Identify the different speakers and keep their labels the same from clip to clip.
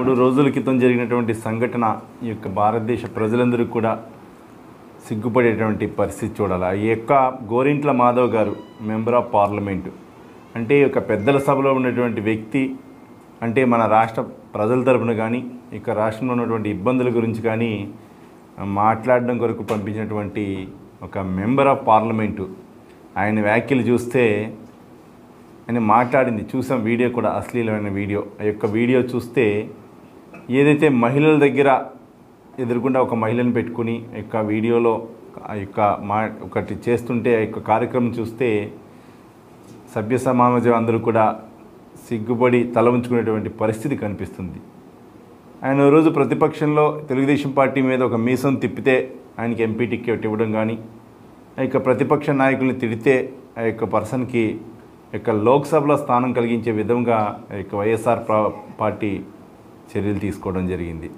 Speaker 1: మూడు రోజుల క్రితం జరిగినటువంటి సంఘటన ఈ యొక్క భారతదేశ ప్రజలందరూ కూడా సిగ్గుపడేటువంటి పరిస్థితి చూడాలి. ఈ యొక్క గోరింట్ల మాధవ్ గారు మెంబర్ ఆఫ్ పార్లమెంటు అంటే ఈ యొక్క పెద్దల సభలో ఉన్నటువంటి వ్యక్తి అంటే మన రాష్ట్ర ప్రజల తరపున కానీ ఇక రాష్ట్రంలో ఉన్నటువంటి ఇబ్బందుల గురించి కానీ మాట్లాడడం కొరకు పంపించినటువంటి ఒక మెంబర్ ఆఫ్ పార్లమెంటు ఆయన వ్యాఖ్యలు చూస్తే ఆయన మాట్లాడింది చూసాం వీడియో కూడా అశ్లీలమైన వీడియో. ఆ యొక్క వీడియో చూస్తే ఏదైతే మహిళల దగ్గర ఎదురుకుండా ఒక మహిళను పెట్టుకుని ఆ యొక్క వీడియోలో ఆ యొక్క మా ఒకటి చేస్తుంటే ఆ యొక్క కార్యక్రమం చూస్తే సభ్య సమాజం అందరూ కూడా సిగ్గుపడి తల ఉంచుకునేటువంటి పరిస్థితి కనిపిస్తుంది. ఆయన రోజు ప్రతిపక్షంలో తెలుగుదేశం పార్టీ మీద ఒక మీసం తిప్పితే ఆయనకి ఎంపీ టికెట్ ఇవ్వడం కానీ ఆ యొక్క ప్రతిపక్ష నాయకుల్ని తిడితే ఆ యొక్క పర్సన్కి యొక్క లోక్సభలో స్థానం కలిగించే విధంగా ఆ యొక్క వైఎస్ఆర్ పార్టీ చర్యలు తీసుకోవడం జరిగింది.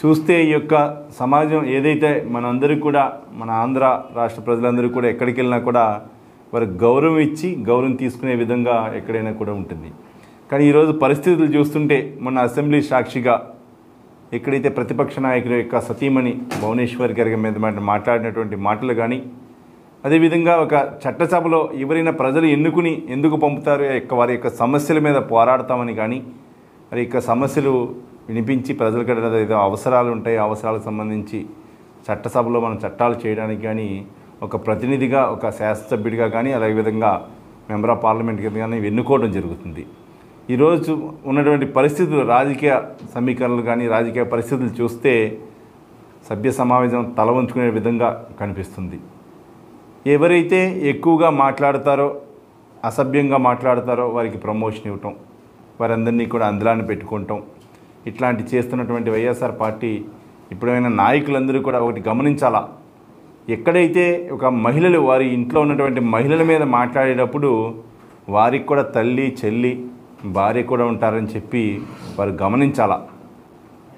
Speaker 1: చూస్తే ఈ యొక్క సమాజం ఏదైతే మనందరికీ కూడా మన ఆంధ్ర రాష్ట్ర ప్రజలందరూ కూడా ఎక్కడికి వెళ్ళినా కూడా వారికి గౌరవం ఇచ్చి గౌరవం తీసుకునే విధంగా ఎక్కడైనా కూడా ఉంటుంది. కానీ ఈరోజు పరిస్థితులు చూస్తుంటే మొన్న అసెంబ్లీ సాక్షిగా ఎక్కడైతే ప్రతిపక్ష నాయకుల యొక్క సతీమణి భువనేశ్వర్ గారి మీద మాట్లాడినటువంటి మాటలు కానీ అదేవిధంగా ఒక చట్టసభలో ఎవరైనా ప్రజలు ఎన్నుకుని ఎందుకు పంపుతారు యొక్క వారి యొక్క సమస్యల మీద పోరాడతామని కానీ మరి ఇక సమస్యలు వినిపించి ప్రజలకు ఏదో అవసరాలు ఉంటాయి అవసరాలకు సంబంధించి చట్టసభలో మనం చట్టాలు చేయడానికి కానీ ఒక ప్రతినిధిగా ఒక శాసనసభ్యుడిగా కానీ అదేవిధంగా మెంబర్ ఆఫ్ పార్లమెంట్ కింద కానీ ఎన్నుకోవడం జరుగుతుంది. ఈరోజు ఉన్నటువంటి పరిస్థితులు రాజకీయ సమీకరణలు కానీ రాజకీయ పరిస్థితులు చూస్తే సభ్య సమావేశం తల వంచుకునే విధంగా కనిపిస్తుంది. ఎవరైతే ఎక్కువగా మాట్లాడతారో అసభ్యంగా మాట్లాడతారో వారికి ప్రమోషన్ ఇవ్వటం వారందరినీ కూడా అందులాని పెట్టుకుంటాం. ఇట్లాంటి చేస్తున్నటువంటి వైఎస్ఆర్ పార్టీ ఇప్పుడైనా నాయకులందరూ కూడా ఒకటి గమనించాలా? ఎక్కడైతే ఒక మహిళలు వారి ఇంట్లో ఉన్నటువంటి మహిళల మీద మాట్లాడేటప్పుడు వారికి కూడా తల్లి చెల్లి భార్య కూడా ఉంటారని చెప్పి వారు గమనించాలా?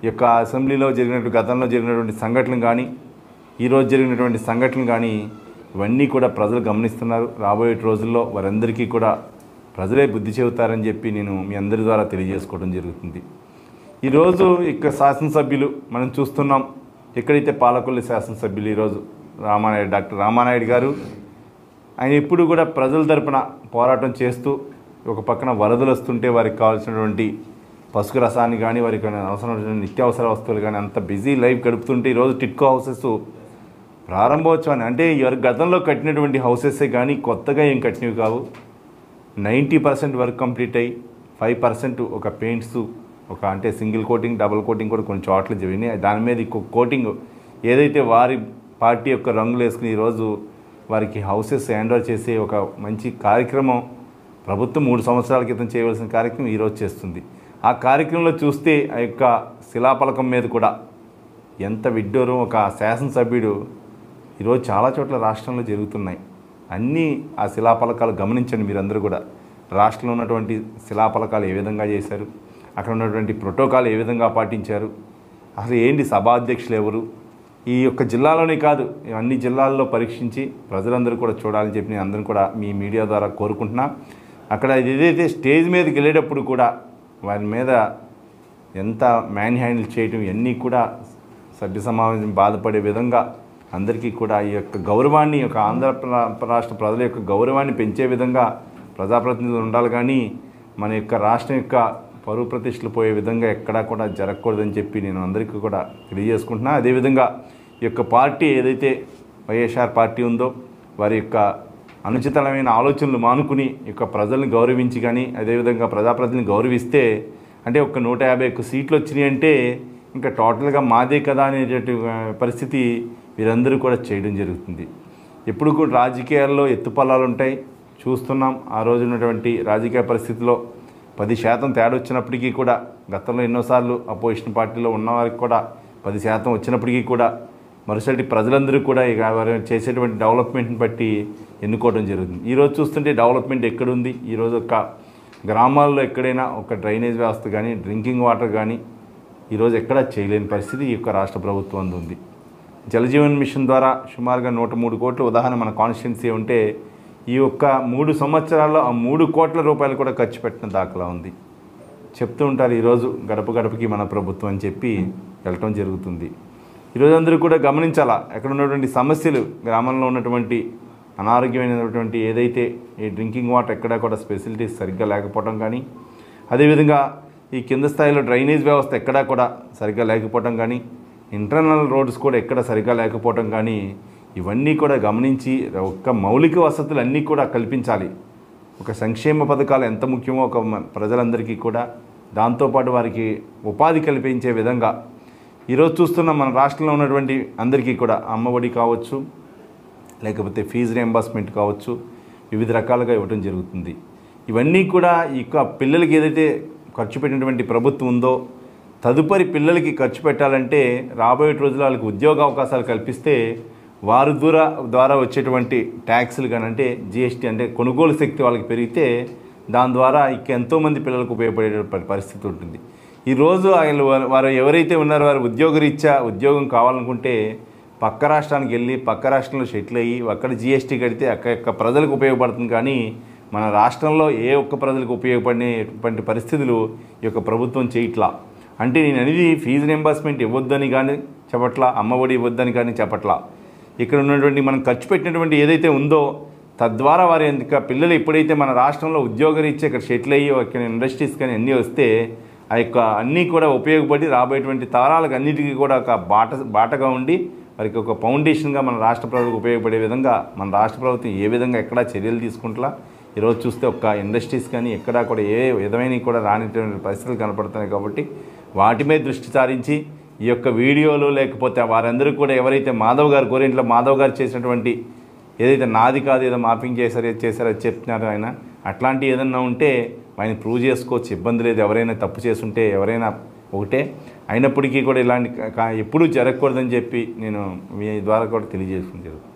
Speaker 1: ఈ యొక్క అసెంబ్లీలో జరిగినటువంటి గతంలో జరిగినటువంటి సంఘటనలు కానీ ఈరోజు జరిగినటువంటి సంఘటనలు కానీ ఇవన్నీ కూడా ప్రజలు గమనిస్తున్నారు. రాబోయే రోజుల్లో వారందరికీ కూడా ప్రజలే బుద్ధి చెబుతారని చెప్పి నేను మీ అందరి ద్వారా తెలియజేసుకోవడం జరుగుతుంది. ఈరోజు ఇక్కడ శాసనసభ్యులు మనం చూస్తున్నాం. ఎక్కడైతే పాలకొల్లి శాసనసభ్యులు ఈరోజు రామానాయుడు డాక్టర్ రామానాయుడు గారు ఆయన ఎప్పుడు కూడా ప్రజల తరపున పోరాటం చేస్తూ ఒక పక్కన వరదలు వస్తుంటే వారికి కావాల్సినటువంటి పసుపు రసాన్ని కానీ వారికి అవసరమైన నిత్యావసర వస్తువులు కానీ అంత బిజీ లైఫ్ గడుపుతుంటే ఈరోజు టిట్కో హౌసెస్ ప్రారంభోత్సవాన్ని అంటే ఎవరు గతంలో కట్టినటువంటి హౌసెసే కానీ కొత్తగా ఏం కట్టినవి కావు. నైంటీ పర్సెంట్ వర్క్ కంప్లీట్ అయ్యి ఫైవ్ పర్సెంట్ ఒక పెయింట్స్ ఒక అంటే సింగిల్ కోటింగ్ డబుల్ కోటింగ్ కూడా కొన్ని చోట్ల జరిగినాయి. దాని మీద ఇంకో కోటింగ్ ఏదైతే వారి పార్టీ యొక్క రంగులు వేసుకుని ఈరోజు వారికి హౌసెస్ హ్యాండ్ ఓవర్ చేసే ఒక మంచి కార్యక్రమం ప్రభుత్వం మూడు సంవత్సరాల క్రితం చేయవలసిన కార్యక్రమం ఈరోజు చేస్తుంది. ఆ కార్యక్రమంలో చూస్తే ఆ యొక్క శిలాపలకం మీద కూడా ఎంత విడ్డూరం ఒక శాసనసభ్యుడు ఈరోజు చాలా చోట్ల రాష్ట్రంలో జరుగుతున్నాయి. అన్నీ ఆ శిలాపలకాలు గమనించండి మీరందరూ కూడా. రాష్ట్రంలో ఉన్నటువంటి శిలాపలకాలు ఏ విధంగా చేశారు? అక్కడ ఉన్నటువంటి ప్రోటోకాల్ ఏ విధంగా పాటించారు? అసలు ఏంటి సభాధ్యక్షులు ఎవరు? ఈ యొక్క జిల్లాలోనే కాదు అన్ని జిల్లాల్లో పరీక్షించి ప్రజలందరూ కూడా చూడాలని చెప్పి నేను అందరం కూడా మీ మీడియా ద్వారా కోరుకుంటున్నా. అక్కడ ఏదైతే స్టేజ్ మీదకి వెళ్ళేటప్పుడు కూడా వారి మీద ఎంత మ్యాన్ హ్యాండిల్ చేయటం ఇవన్నీ కూడా సభ్య సమావేశం బాధపడే విధంగా అందరికీ కూడా ఈ యొక్క గౌరవాన్ని ఒక ఆంధ్ర రాష్ట్ర ప్రజల యొక్క గౌరవాన్ని పెంచే విధంగా ప్రజాప్రతినిధులు ఉండాలి. కానీ మన యొక్క రాష్ట్రం యొక్క పరువు ప్రతిష్టలు పోయే విధంగా ఎక్కడా కూడా జరగకూడదని చెప్పి నేను అందరికీ కూడా తెలియజేసుకుంటున్నా. అదేవిధంగా ఈ యొక్క పార్టీ ఏదైతే వైఎస్ఆర్ పార్టీ ఉందో వారి యొక్క అనుచితమైన ఆలోచనలు మానుకుని ఈ యొక్క ప్రజల్ని గౌరవించి కానీ అదేవిధంగా ప్రజాప్రతిని గౌరవిస్తే అంటే ఒక నూట యాభై ఒక్క సీట్లు వచ్చినాయి అంటే ఇంకా టోటల్గా మాదే కదా అనేటటువంటి పరిస్థితి వీరందరూ కూడా చేయడం జరుగుతుంది. ఎప్పుడు కూడా రాజకీయాల్లో ఎత్తుపల్లాలు ఉంటాయి. చూస్తున్నాం ఆ రోజు ఉన్నటువంటి రాజకీయ పరిస్థితిలో పది శాతం తేడా వచ్చినప్పటికీ కూడా గతంలో ఎన్నోసార్లు అపోజిషన్ పార్టీలో ఉన్నవారికి కూడా పది శాతం వచ్చినప్పటికీ కూడా మరుసటి ప్రజలందరూ కూడా ఇక చేసేటువంటి డెవలప్మెంట్ని బట్టి ఎన్నుకోవడం జరుగుతుంది. ఈరోజు చూస్తుంటే డెవలప్మెంట్ ఎక్కడుంది? ఈరోజు ఒక గ్రామాల్లో ఎక్కడైనా ఒక డ్రైనేజ్ వ్యవస్థ కానీ డ్రింకింగ్ వాటర్ కానీ ఈరోజు ఎక్కడా చేయలేని పరిస్థితి ఈ యొక్క రాష్ట్ర ప్రభుత్వం ఉంది. జలజీవన్ మిషన్ ద్వారా సుమారుగా నూట మూడు కోట్లు ఉదాహరణ మన కాన్స్టిట్యున్సీ ఉంటే ఈ యొక్క మూడు సంవత్సరాల్లో ఆ మూడు కోట్ల రూపాయలు కూడా ఖర్చు పెట్టిన దాఖలా ఉంది. చెప్తూ ఉంటారు ఈరోజు గడప గడపకి మన ప్రభుత్వం అని చెప్పి వెళ్ళటం జరుగుతుంది. ఈరోజు అందరూ కూడా గమనించాలా? ఎక్కడ ఉన్నటువంటి సమస్యలు? గ్రామంలో ఉన్నటువంటి అనారోగ్యమైనటువంటి ఏదైతే ఈ డ్రింకింగ్ వాటర్ ఎక్కడా కూడా ఫెసిలిటీస్ సరిగ్గా లేకపోవడం కానీ అదేవిధంగా ఈ కింద స్థాయిలో డ్రైనేజ్ వ్యవస్థ ఎక్కడా కూడా సరిగ్గా లేకపోవడం కానీ ఇంటర్నల్ రోడ్స్ కూడా ఎక్కడ సరిగ్గా లేకపోవడం కానీ ఇవన్నీ కూడా గమనించి ఒక్క మౌలిక వసతులు అన్నీ కూడా కల్పించాలి. ఒక సంక్షేమ పథకాలు ఎంత ముఖ్యమో ఒక ప్రజలందరికీ కూడా దాంతోపాటు వారికి ఉపాధి కల్పించే విధంగా. ఈరోజు చూస్తున్న మన రాష్ట్రంలో ఉన్నటువంటి అందరికీ కూడా అమ్మఒడి కావచ్చు లేకపోతే ఫీజు రియంబర్స్మెంట్ కావచ్చు వివిధ రకాలుగా ఇవ్వడం జరుగుతుంది. ఇవన్నీ కూడా ఈ యొక్క పిల్లలకి ఏదైతే ఖర్చు పెట్టినటువంటి ప్రభుత్వం ఉందో తదుపరి పిల్లలకి ఖర్చు పెట్టాలంటే రాబోయే రోజుల్లో వాళ్ళకి ఉద్యోగ అవకాశాలు కల్పిస్తే వారి ద్వారా ద్వారా వచ్చేటువంటి ట్యాక్స్లు కానీ అంటే జిఎస్టీ అంటే కొనుగోలు శక్తి వాళ్ళకి పెరిగితే దాని ద్వారా ఇక ఎంతోమంది పిల్లలకు ఉపయోగపడే పరిస్థితి ఉంటుంది. ఈరోజు ఆయన వారు ఎవరైతే ఉన్నారో వారు ఉద్యోగరీత్యా ఉద్యోగం కావాలనుకుంటే పక్క రాష్ట్రానికి వెళ్ళి పక్క రాష్ట్రంలో సెటిల్ అయ్యి అక్కడ జిఎస్టీ కడితే అక్కడ యొక్క ప్రజలకు ఉపయోగపడుతుంది. కానీ మన రాష్ట్రంలో ఏ ఒక్క ప్రజలకు ఉపయోగపడేటువంటి పరిస్థితులు ఈ యొక్క ప్రభుత్వం చేయట్లా. అంటే నేను అనేది ఫీజు రింబర్స్మెంట్ ఇవ్వద్దని కానీ చెప్పట్లా అమ్మఒడి ఇవ్వద్దని కానీ చెప్పట్లా. ఇక్కడ ఉన్నటువంటి మనం ఖర్చు పెట్టినటువంటి ఏదైతే ఉందో తద్వారా వారి ఇంకా పిల్లలు ఎప్పుడైతే మన రాష్ట్రంలో ఉద్యోగరీత్యా ఇక్కడ సెటిల్ అయ్యి ఇక్కడ ఇండస్ట్రీస్ కానీ అన్నీ వస్తే ఆ యొక్క అన్నీ కూడా ఉపయోగపడి రాబోయేటువంటి తరాలకు అన్నిటికీ కూడా ఒక బాట బాటగా ఉండి వారికి ఒక ఫౌండేషన్గా మన రాష్ట్ర ప్రభుత్వం ఉపయోగపడే విధంగా మన రాష్ట్ర ప్రభుత్వం ఏ విధంగా ఎక్కడా చర్యలు తీసుకుంటా ఈరోజు చూస్తే ఒక్క ఇండస్ట్రీస్ కానీ ఎక్కడా కూడా ఏ విధమైన కూడా రానిటువంటి పరిస్థితులు కనపడుతున్నాయి కాబట్టి వాటి మీద దృష్టి సారించి ఈ యొక్క వీడియోలు లేకపోతే వారందరూ కూడా ఎవరైతే మాధవ్ గారు గోరింట్లో మాధవ్ గారు చేసినటువంటి ఏదైతే నాది కాదు ఏదో మాపింగ్ చేశారు ఏది చేశారో చెప్తున్నారు ఆయన అట్లాంటి ఏదన్నా ఉంటే ఆయన ప్రూవ్ చేసుకోవచ్చు. ఇబ్బంది లేదు. ఎవరైనా తప్పు చేస్తుంటే ఎవరైనా ఒకటే. అయినప్పటికీ కూడా ఇలాంటి కా- ఎప్పుడూ జరగకూడదని చెప్పి నేను మీ ద్వారా కూడా తెలియజేసుకుంటాను